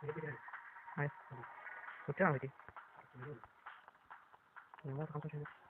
はい。こっちは向いて。うん。まだ乾。